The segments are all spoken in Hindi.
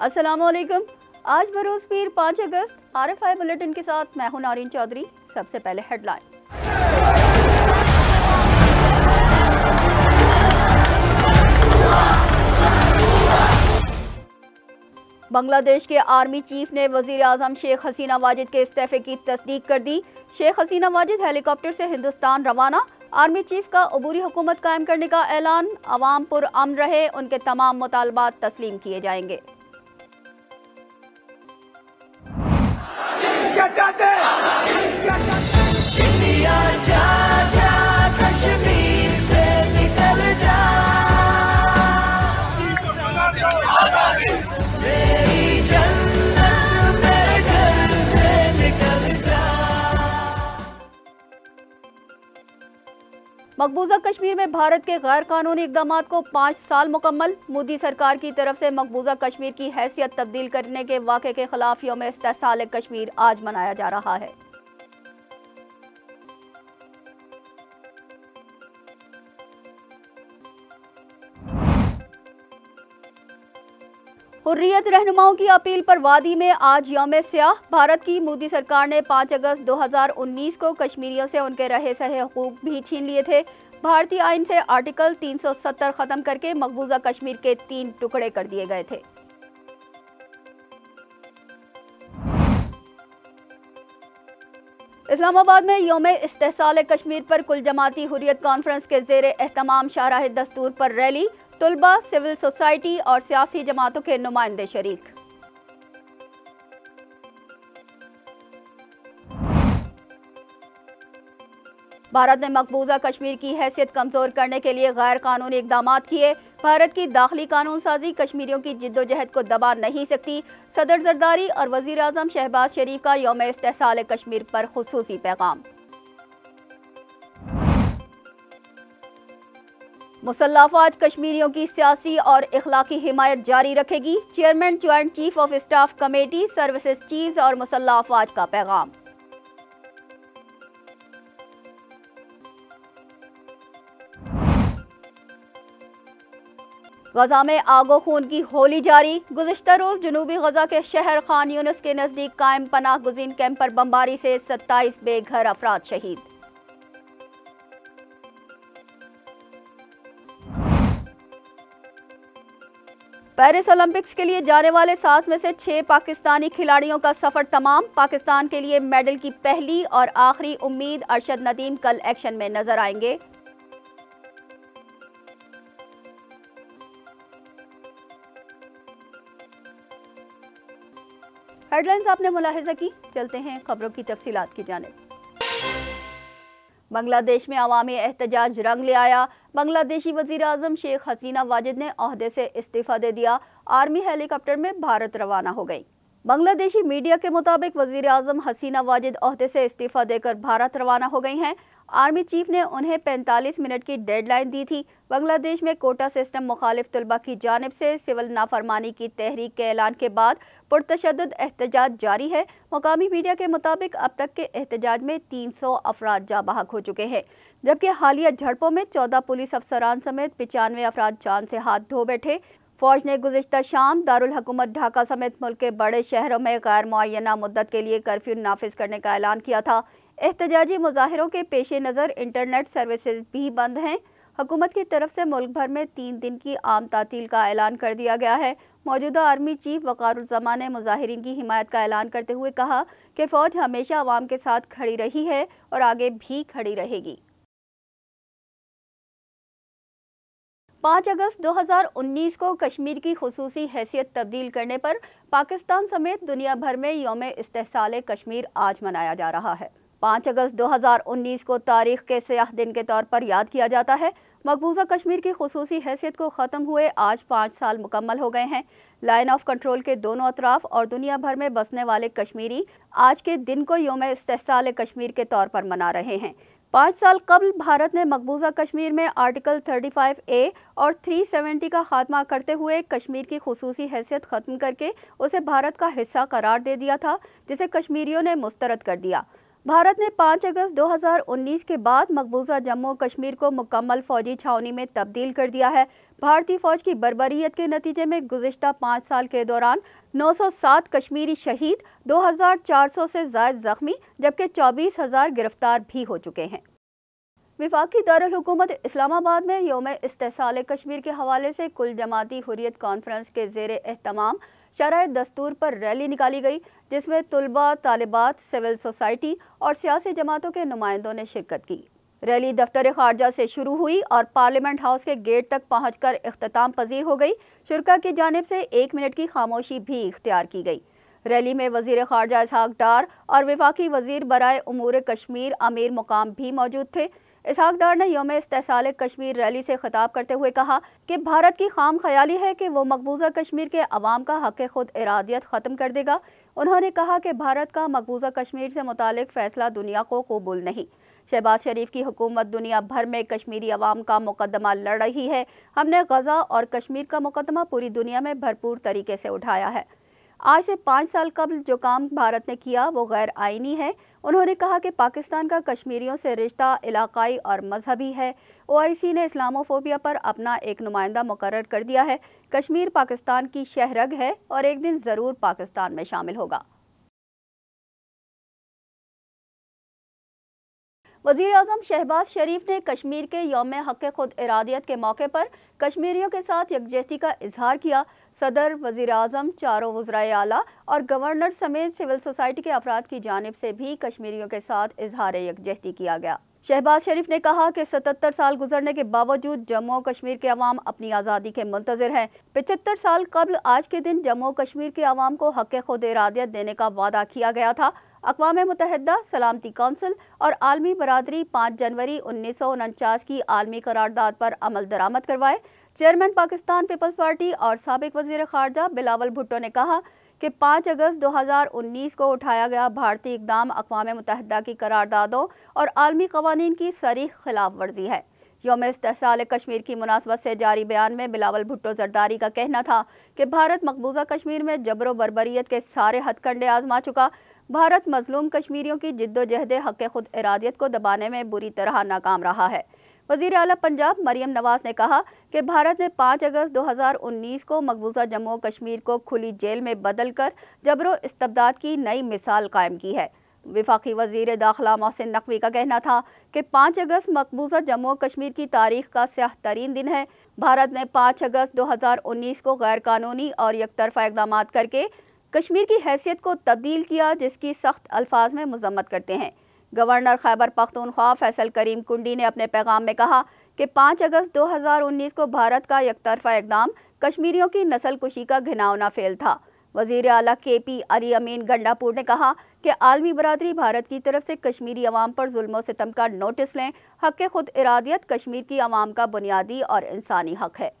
अस्सलाम वालेकुम आज बरोज पीर पाँच अगस्त आर एफ़ आई बुलेटिन के साथ मैं हूँ नारिन चौधरी। सबसे पहले हेडलाइंस। बांग्लादेश के आर्मी चीफ ने वज़ीर अजम शेख हसीना वाजिद के इस्तीफे की तस्दीक कर दी। शेख हसीना वाजिद हेलीकॉप्टर से हिंदुस्तान रवाना। आर्मी चीफ का अबूरी हुकूमत कायम करने का ऐलान। अवाम पुरअमन रहे। उनके तमाम मुतालबात तस्लीम किए जाएँगे। चाहते हैं? क्या चाहते मकबूजा कश्मीर में भारत के गैर कानूनी इकदाम को पाँच साल मुकम्मल। मोदी सरकार की तरफ़ से मकबूजा कश्मीर की हैसियत तब्दील करने के वाक़े के खिलाफ योम इस्तेसाल कश्मीर आज मनाया जा रहा है। हुर्रियत रहनुमाओं की अपील पर वादी में आज यौम स्याह। भारत की मोदी सरकार ने 5 अगस्त 2019 को कश्मीरियों से उनके रहे सहे हकूक भी छीन लिए थे। भारतीय आइन से आर्टिकल 370 खत्म करके मकबूजा कश्मीर के तीन टुकड़े कर दिए गए थे। इस्लामाबाद में योम इस्तेसाल कश्मीर पर कुल जमाती हुरियत कॉन्फ्रेंस के जेर एहतमाम शाहराह दस्तूर पर रैली। तलबा, सिविल सोसाइटी और सियासी जमातों के नुमाइंदे शरीक। भारत ने मकबूजा कश्मीर की हैसियत कमज़ोर करने के लिए गैर कानूनी इकदाम किए। भारत की दाखिली कानून साजी कश्मीरियों की जिद्दोजहद को दबा नहीं सकती। सदर जरदारी और वज़ीर अजम शहबाज शरीफ का योम इस्तेसाल कश्मीर पर खसूसी पैगाम। मुसल्लाफाज कश्मीरियों की सियासी और इखलाकी हिमायत जारी रखेगी। Chairman joint chief of staff committee, services chief और मुसल्लाफाज का पैगाम। गजा में आगो खून की होली जारी। गुजशत रोज जनूबी गजा के शहर खान यूनस के नज़दीक कायम पनाह गुजीन कैंप पर बमबारी से 27 बेघर अफराद शहीद। पेरिस ओलंपिक्स के लिए जाने वाले सात में से छह पाकिस्तानी खिलाड़ियों का सफ़र तमाम। पाकिस्तान के लिए मेडल की पहली और आखिरी उम्मीद अरशद नदीम कल एक्शन में नज़र आएँगे। हेडलाइंस आपने मुलाहिजा की? चलते हैं खबरों की तफसीलात की जानब। बांग्लादेश में अवामी एहतजाज रंग ले आया। बांग्लादेशी वज़ीर अजम शेख हसीना वाजिद ने अहदे से इस्तीफ़ा दे दिया। आर्मी हेलीकॉप्टर में भारत रवाना हो गई। बांग्लादेशी मीडिया के मुताबिक वज़ीर अजम हसीना वाजिद अहदे से इस्तीफ़ा देकर भारत रवाना हो गई हैं। आर्मी चीफ ने उन्हें 45 मिनट की डेडलाइन दी थी। बांग्लादेश में कोटा सिस्टम मुखालिफ तलबा की जानब से सिविल नाफरमानी की तहरीक के ऐलान के बाद पुरतशद एहतजाज जारी है। मकामी मीडिया के मुताबिक अब तक के एहतजाज में 300 अफराद जा बहक हो चुके हैं, जबकि हालिया झड़पों में 14 पुलिस अफसरान समेत पचानवे अफराद जान से हाथ धो बैठे। फौज ने गुजशत शाम दारुल हुकूमत ढाका समेत मुल्क के बड़े शहरों में गैर मुना मुद्दत के लिए कर्फ्यू नाफिज करने का ऐलान किया था। एहतजाजी मुजाहरों के पेश नज़र इंटरनेट सर्विसेज़ भी बंद हैं। हुकूमत की तरफ़ से मुल्क भर में तीन दिन की आम तातील का ऐलान कर दिया गया है। मौजूदा आर्मी चीफ वकारुजमा ने मुजाहरीन की हिमायत का ऐलान करते हुए कहा कि फ़ौज हमेशा आवाम के साथ खड़ी रही है और आगे भी खड़ी रहेगी। पाँच अगस्त 2019 को कश्मीर की खसूसी हैसियत तब्दील करने पर पाकिस्तान समेत दुनिया भर में योम इस्तेसाल कश्मीर आज मनाया जा रहा है। पाँच अगस्त 2019 को तारीख के सयाह दिन के तौर पर याद किया जाता है। मकबूजा कश्मीर की खसूसी हैसियत को ख़त्म हुए आज पाँच साल मुकम्मल हो गए हैं। लाइन ऑफ़ कंट्रोल के दोनों अतराफ और दुनिया भर में बसने वाले कश्मीरी आज के दिन को योम इस्तेसाल कश्मीर के तौर पर मना रहे हैं। पाँच साल कबल भारत ने मकबूजा कश्मीर में आर्टिकल 35 ए और 370 का खात्मा करते हुए कश्मीर की खसूसी हैसियत ख़त्म करके उसे भारत का हिस्सा करार दे दिया था, जिसे कश्मीरियों ने मुस्तरद कर दिया। भारत ने 5 अगस्त 2019 के बाद मकबूजा जम्मू कश्मीर को मुकम्मल फौजी छावनी में तब्दील कर दिया है भारतीय फौज की बर्बरीत के नतीजे में गुजशत पाँच साल के दौरान 907 कश्मीरी शहीद 2,400 से जायद जख्मी जबकि चौबीस हज़ार गिरफ़्तार भी हो चुके हैं। विफाकी दारकूमत इस्लामाबाद में योम इस्तेसाल कश्मीर के हवाले से कुल जमाती हुरियत कॉन्फ्रेंस के जेर अहतमाम शराय दस्तूर पर रैली निकाली गई जिसमें तलबा तालिबात सिविल सोसाइटी और सियासी जमातों के नुमाइंदों ने शिरकत की। रैली दफ्तर खारजा से शुरू हुई और पार्लियामेंट हाउस के गेट तक पहुंचकर अख्ताम पजीर हो गई। शुरा की जानब से एक मिनट की खामोशी भी इख्तियार की गई। रैली में वज़ीर खारजा इसहाक डार और विफाकी वज़ीर बरए अमूर कश्मीर अमीर मुकाम भी मौजूद थे। इसहाक डार ने योम इस्तेसाल कश्मीर रैली से खिताब करते हुए कहा कि भारत की खाम ख्याली है कि वो मकबूजा कश्मीर के अवाम का हक खुद इरादियत ख़त्म कर देगा। उन्होंने कहा कि भारत का मकबूजा कश्मीर से मुतल फैसला दुनिया को कबूल नहीं। शहबाज शरीफ की हुकूमत दुनिया भर में कश्मीरी अवाम का मुकदमा लड़ रही है। हमने गजा और कश्मीर का मुकदमा पूरी दुनिया में भरपूर तरीके से उठाया है। आज से पाँच साल कबल जो काम भारत ने किया, वो गैर आइनी है। उन्होंने कहा कि पाकिस्तान का कश्मीरियों से रिश्ता इलाकाई और मजहबी है। ओआईसी ने इस्लामोफोबिया पर अपना एक नुमाइंदा मुकर कर दिया है। कश्मीर पाकिस्तान की शहरग है और एक दिन ज़रूर पाकिस्तान में शामिल होगा। वज़ीर अजम शहबाज शरीफ ने कश्मीर के योम हक खुद इरादियत के मौके पर कश्मीरियों के साथ यकजहती का इजहार किया। सदर वज़ीर अजम चारों वज्रा आला और गवर्नर समेत सिविल सोसाइटी के अफराद की जानब से भी कश्मीरियों के साथ इजहार यकजहती किया गया। शहबाज शरीफ ने कहा कि सतहत्तर साल गुजरने के बावजूद जम्मू और कश्मीर के अवाम अपनी आज़ादी के मुंतजर हैं। पिचहत्तर साल कबल आज के दिन जम्मू कश्मीर के अवाम को हक खुद इरादियत देने का वादा किया गया था। अकवा मुतहदा सलामती कौंसिल और आलमी बरदरी पाँच जनवरी उन्नीस सौ उनचास की आलमी करारदाद पर अमल दरामद करवाए। चेयरमैन पाकिस्तान पीपल्स पार्टी और सबक वज़ीर खारजा बिलावल भुट्टो ने कहा कि 5 अगस्त 2019 को उठाया गया भारतीय इकदाम अकवा मुतहदा की करारदादों और आलमी कवानीन की सरी खिलाफ वर्जी है। योम इस्तेसाल कश्मीर की मुनासबत से जारी बयान में बिलावल भुट्टो जरदारी का कहना था कि भारत मकबूजा कश्मीर में जबर बरबरीत के सारे हथकंडे आजमा चुका। भारत मजलूम कश्मीरियों की जिद्दोजहद हक खुद इरादियत को दबाने में बुरी तरह नाकाम रहा है। वज़ीर अला पंजाब मरियम नवाज़ ने कहा कि भारत ने 5 अगस्त 2019 को मकबूजा जम्मू कश्मीर को खुली जेल में बदल कर जबरो इस्तबदाद की नई मिसाल कायम की है। विफाकी वज़ीर दाखिला मोहसिन नकवी का कहना था कि 5 अगस्त मकबूजा जम्मू कश्मीर की तारीख का स्याह तरीन दिन है। भारत ने 5 अगस्त 2019 को गैर कानूनी और एक तरफा इकदाम करके कश्मीर की हैसियत को तब्दील किया, जिसकी सख्त अल्फाज में मजम्मत करते हैं। गवर्नर खैबर पख्तूनख्वा फैसल करीम कुंडी ने अपने पैगाम में कहा कि 5 अगस्त 2019 को भारत का एक तरफा इकदाम कश्मीरियों की नस्ल कुशी का घिनौना फेल था। वज़ीर अला के पी अली अमीन गंडापुर ने कहा कि आलमी बरदरी भारत की तरफ़ से कश्मीरी अवाम पर जुल्म सितम का नोटिस लें, हक खुद इरादियत कश्मीर की आवाम का बुनियादी और इंसानी हक है।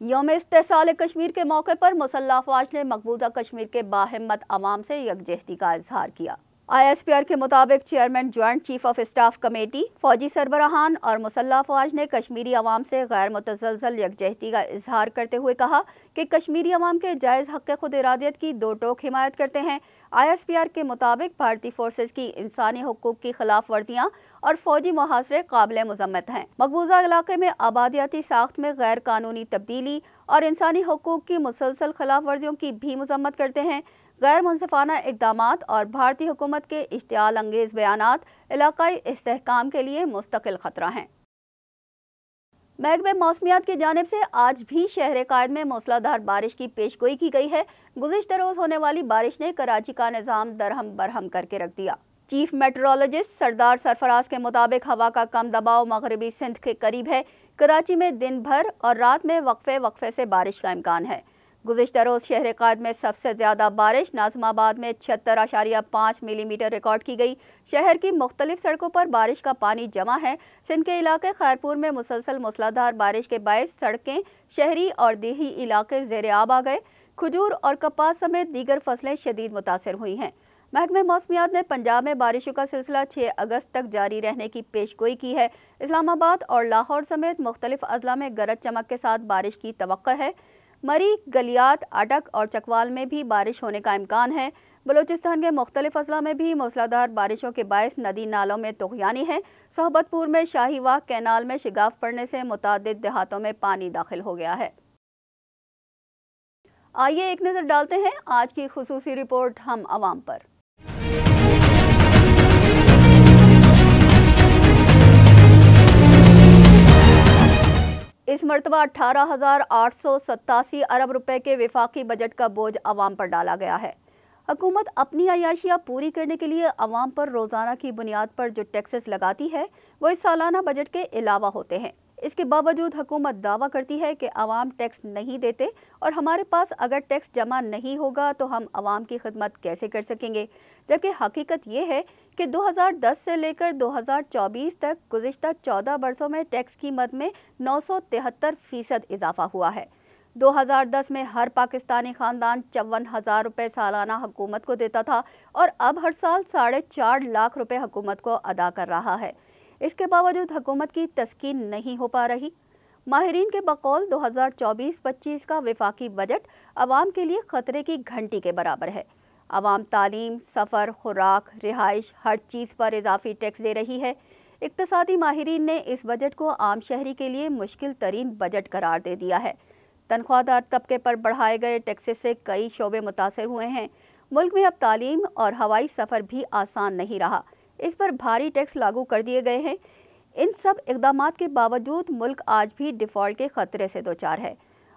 योम इस्तेसाल कश्मीर के मौके पर मुसल्ला अफवाज ने मकबूजा कश्मीर के बाहिम्मत अवाम से यकजहती का इजहार किया। आईएसपीआर के मुताबिक chairman, joint chief of staff committee, फौजी सरबराहान और मुसल्ह फौज ने कश्मीरी आवाम से गैर मुतजलजल यकजहती का इजहार करते हुए कहा कि कश्मीरी आवाम के जायज़ हक खुद इरादियत की दो टोक हिमायत करते हैं। आईएसपीआर के मुताबिक भारतीय फोर्सेज की इंसानी हकूक़ की खिलाफ वर्जियाँ और फौजी मुहासरे काबिल मजम्मत हैं। मकबूजा इलाके में आबादियाती साख्त में गैर कानूनी तब्दीली और इंसानी हकूक़ की मुसलसल खिलाफ वर्जियों की भी मजम्मत करते हैं। गैर मुनफाना इकदाम और भारतीय हुकूमत के इश्तियाल अंगेज़ बयान इलाकई इसकाम के लिए मुस्तकिल ख़तरा हैं। महकमे मौसमियात की जानब से आज भी शहर कायद में मौसलाधार बारिश की पेश गोई की गई है। गुजशत रोज़ होने वाली बारिश ने कराची का निज़ाम दरहम बरहम करके रख दिया। चीफ मेट्रोलॉजिस्ट सरदार सरफराज के मुताबिक हवा का कम दबाव मगरबी सिंध के करीब है। कराची में दिन भर और रात में वक्फे वक्फे से बारिश का इम्कान है। गुजशत रोज़ शहर काद में सबसे ज़्यादा बारिश, नाजमाबाद में छिहत्तर आशारिया पाँच मिलीमीटर रिकॉर्ड की गई। शहर की मुख्तलिफ़ सड़कों पर बारिश का पानी जमा है। सिंध के इलाके खैरपुर में मुसलसल मूसलाधार बारिश के बायस सड़कें शहरी और देही इलाके जेर आब आ गए। खजूर और कपास समेत दीगर फ़सलें शदीद मुतासर हुई हैं। महकमे मौसमियात ने पंजाब में बारिशों का सिलसिला छः अगस्त तक जारी रहने की पेश गोई की है। इस्लामाबाद और लाहौर समेत मुख्तलिफ़ अजला में गरज चमक के साथ बारिश की तो है। मरी, गलियात, अटक और चकवाल में भी बारिश होने का इम्कान है। बलूचिस्तान के मुख्तलिफ़ अजला में भी मौसलाधार बारिशों के बायस नदी नालों में तुगयानी है। सोहबतपुर में शाही शाहीवाग कैनाल में शिगाफ पड़ने से मुतद देहातों में पानी दाखिल हो गया है। आइए एक नज़र डालते हैं आज की खसूसी रिपोर्ट हम आवाम पर। इस मरतबा अठारह हज़ार आठ सौ सत्तासी अरब रुपए के विफाकी बजट का बोझ आवाम पर डाला गया है। हुकूमत अपनी अयाशियाँ पूरी करने के लिए आवाम पर रोज़ाना की बुनियाद पर जो टैक्सेस लगाती है, वो इस सालाना बजट के अलावा होते हैं। इसके बावजूद हुकूमत दावा करती है कि आवाम टैक्स नहीं देते और हमारे पास अगर टैक्स जमा नहीं होगा तो हम आवाम की खदमत कैसे कर सकेंगे? जबकि हकीकत ये है कि 2010 से लेकर 2024 तक गुज्त 14 बरसों में टैक्स कीमत में नौ फ़ीसद इजाफा हुआ है। 2010 में हर पाकिस्तानी ख़ानदान चौवन हज़ार रुपये सालाना हुकूमत को देता था और अब हर साल साढ़े चार लाख रुपए हुकूमत को अदा कर रहा है। इसके बावजूद हुकूमत की तस्कीन नहीं हो पा रही। माहरीन के बकौल 2024-25 का विफाकी बजट आवाम के लिए ख़तरे की घंटी के बराबर है। आवाम तालीम, सफ़र, खुराक, रिहाइश, हर चीज़ पर इजाफी टैक्स दे रही है। इकतसादी माहरीन ने इस बजट को आम शहरी के लिए मुश्किल तरीन बजट करार दे दिया है। तनख्वाहदार तबके पर बढ़ाए गए टैक्सेस से कई शोबे मुतासर हुए हैं। मुल्क में अब तालीम और हवाई सफ़र भी आसान नहीं रहा। इस पर भारी टैक्स लागू कर दिए गए हैं। इन सब इकदाम के बावजूद मुल्क आज भी डिफ़ॉल्ट के ख़तरे से दो चार है।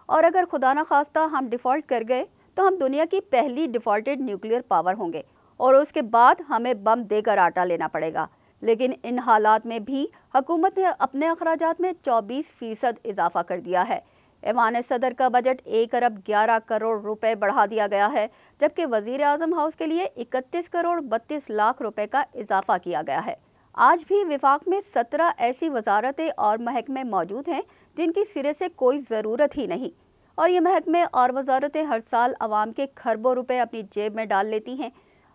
और अगर खुदा न खास्ता हम डिफ़ॉल्ट कर गए तो हम दुनिया की पहली डिफ़ॉल्टेड न्यूक्लियर पावर होंगे और उसके बाद हमें बम देकर आटा लेना पड़ेगा। लेकिन इन हालात में भी हुकूमत ने अपने अखराज में 24 फ़ीसद इजाफा कर दिया है। ईमान सदर का बजट एक अरब ग्यारह करोड़ रुपए बढ़ा दिया गया है, जबकि वज़ीर अजम हाउस के लिए इकतीस करोड़ बत्तीस लाख रुपए का इजाफा किया गया है। आज भी विफाक में सत्रह ऐसी वजारतें और महकमे मौजूद हैं, जिनकी सिरे से कोई ज़रूरत ही नहीं। और ये महकमे और वजारतें हर साल आवाम के खरबों रुपए अपनी जेब में डाल लेती हैं।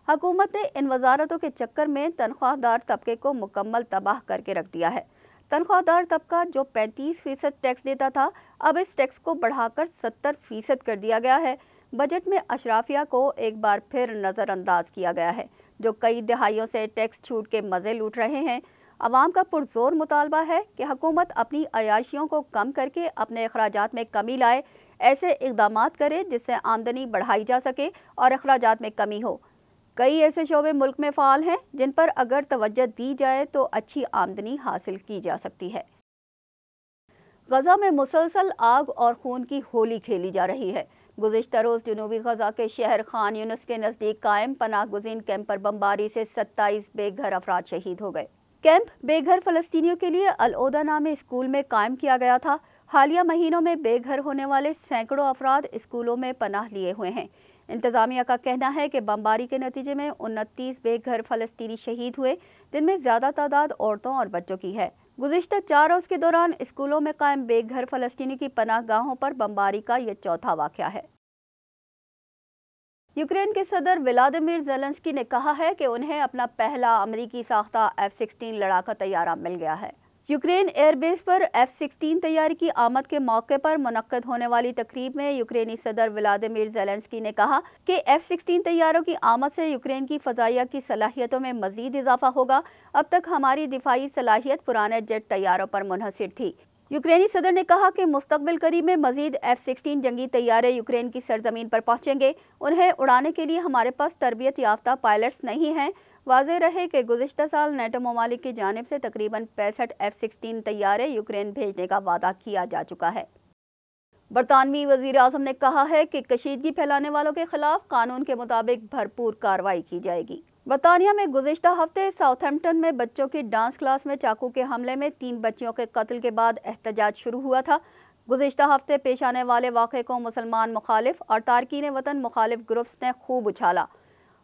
हुकूमत ने इन वजारतों के चक्कर में तनख्वाहदार तबके को मुकम्मल तबाह करके रख दिया है। तनख्वाहदार तबका जो 35 फ़ीसद टैक्स देता था, अब इस टैक्स को बढ़ाकर 70 फ़ीसद कर दिया गया है। बजट में अशराफिया को एक बार फिर नज़रअंदाज किया गया है, जो कई दहाइयों से टैक्स छूट के मज़े लूट रहे हैं। आवाम का पुरजोर मुतालबा है कि हुकूमत अपनी अयाशियों को कम करके अपने अखराज में कमी लाए, ऐसे इकदाम करे जिससे आमदनी बढ़ाई जा सके और अखराज में कमी हो। कई ऐसे शोबे मुल्क में फ़ाल हैं, जिन पर अगर तवज्जो दी जाए तो अच्छी आमदनी हासिल की जा सकती है। गज़ा में मुसलसल आग और खून की होली खेली जा रही है। गुजशत रोज़ जनूबी गज़ा के शहर खान यूनस के नज़दीक कायम पनाह गुजीन कैंप पर बमबारी से सत्ताईस बेघर अफराद शहीद हो गए। कैंप बेघर फ़लस्तियों के लिए अलओदा नामे स्कूल में कायम किया गया था। हालिया महीनों में बेघर होने वाले सैकड़ों अफराद स्कूलों में पनाह लिए हुए हैं। इंतज़ामिया का कहना है कि बमबारी के नतीजे में उनतीस बेघर फ़लस्तनी शहीद हुए, जिनमें ज़्यादा तादाद औरतों और बच्चों की है। गुजशत चार रोज़ के दौरान स्कूलों में कायम बेघर फ़लस्तनी की पनाह गाहों पर बमबारी का यह चौथा वाक़ है। यूक्रेन के सदर व्लादिमिर जेलेंस्की ने कहा है कि उन्हें अपना पहला अमरीकी साख्ता एफ़ सिक्सटीन लड़ाका तैयारा मिल गया है। यूक्रेन एयरबेस पर एफ़ सिक्सटीन तैयारी की आमद के मौके पर मुनद होने वाली तकरीब में यूक्रेनी सदर व्लादिमिर जेलेंस्की ने कहा कि एफ़ सिक्सटीन तैयारों की आमद से यूक्रेन की फ़जाइया की सलाहियतों में मजीद इजाफा होगा। अब तक हमारी दिफाई सलाहियत पुराने जेट तैयारों पर मुनहसर थी। यूक्रेनी सदर ने कहा कि मुस्तबिल करीब में मजीद एफ़ सिक्सटीन जंगी तैयारे यूक्रेन की सरजमीन पर पहुँचेंगे। उन्हें उड़ाने के लिए हमारे पास तरबियत याफ्ता पायलट्स नहीं हैं। वाज रहे कि गुजशत साल नेटो ममालिक की जानब से तकरीबन पैंसठ एफ़ सिक्सटीन तैयारे यूक्रेन भेजने का वादा किया जा चुका है। बरतानवी वज़ीर अजम ने कहा है कि कशीदगी फैलाने वालों के खिलाफ कानून के मुताबिक भरपूर कार्रवाई की जाएगी। बरतानिया में गुजशत हफ़्ते साउथहम्पटन में बच्चों की डांस क्लास में चाकू के हमले में तीन बच्चियों के कत्ल के बाद एहतजाज शुरू हुआ था। गुजशत हफ़्ते पेश आने वाले वाक़े को मुसलमान मुखालिफ और तारकिन वतन मुखालिफ ग्रुप्स ने खूब उछाला।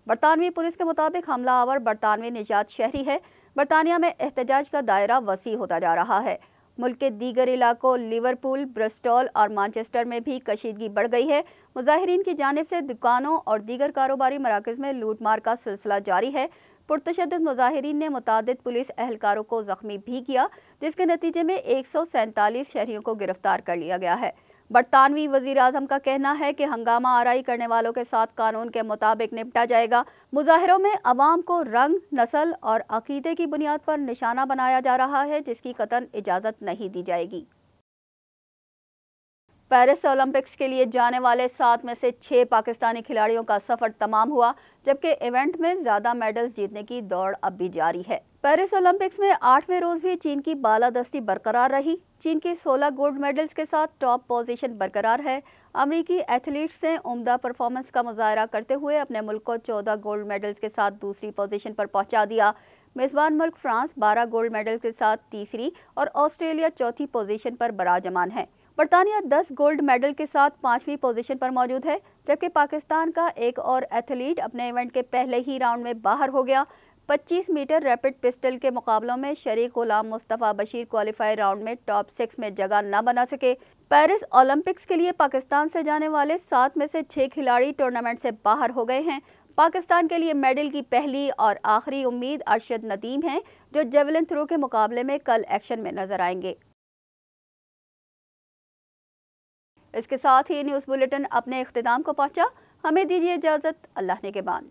बरतानवी पुलिस के मुताबिक हमला आवर बरतानवी निजात शहरी है। बरतानिया में एहतजाज का दायरा वसी होता जा रहा है। मुल्क के दीगर इलाकों लिवरपूल, ब्रिस्टॉल और मानचेस्टर में भी कशीदगी बढ़ गई है। मुजाहरीन की जानब से दुकानों और दीगर कारोबारी मराकज़ में लूट मार का सिलसिला जारी है। पुरतशद मुजाहरीन ने मुतद पुलिस एहलकारों को जख्मी भी किया, जिसके नतीजे में एक सौ सैंतालीस शहरीों को गिरफ़्तार कर लिया गया है। बरतानवी वज़ीर अजम का कहना है कि हंगामा आरई करने वालों के साथ कानून के मुताबिक निपटा जाएगा। मुजाहरों में अवाम को रंग, नस्ल और अकीदे की बुनियाद पर निशाना बनाया जा रहा है, जिसकी कतन इजाज़त नहीं दी जाएगी। पेरिस ओलंपिक्स के लिए जाने वाले सात में से छह पाकिस्तानी खिलाड़ियों का सफ़र तमाम हुआ, जबकि इवेंट में ज़्यादा मेडल्स जीतने की दौड़ अब भी जारी है। पेरिस ओलंपिक्स में आठवें रोज भी चीन की बालादस्ती बरकरार रही। चीन की 16 गोल्ड मेडल्स के साथ टॉप पोजीशन बरकरार है। अमरीकी एथलीट्स ने उमदा परफॉर्मेंस का मुजाहरा करते हुए अपने मुल्क को 14 गोल्ड मेडल्स के साथ दूसरी पोजीशन पर पहुँचा दिया। मेज़बान मुल्क फ्रांस 12 गोल्ड मेडल के साथ तीसरी और ऑस्ट्रेलिया चौथी पोजीशन पर बराजमान है। बरतानिया 10 गोल्ड मेडल के साथ पांचवी पोजीशन पर मौजूद है, जबकि पाकिस्तान का एक और एथलीट अपने इवेंट के पहले ही राउंड में बाहर हो गया। 25 मीटर रैपिड पिस्टल के मुकाबलों में शरीक गुलाम मुस्तफ़ा बशीर क्वालिफाई राउंड में टॉप सिक्स में जगह न बना सके। पेरिस ओलंपिक्स के लिए पाकिस्तान से जाने वाले सात में से छह खिलाड़ी टूर्नामेंट से बाहर हो गए हैं। पाकिस्तान के लिए मेडल की पहली और आखिरी उम्मीद अरशद नदीम है, जो जेवलिन थ्रो के मुकाबले में कल एक्शन में नज़र आएँगे। इसके साथ ही न्यूज़ बुलेटिन अपने अख्ताम को पहुँचा। हमें दीजिए इजाज़त। अल्लाह ने के बाद।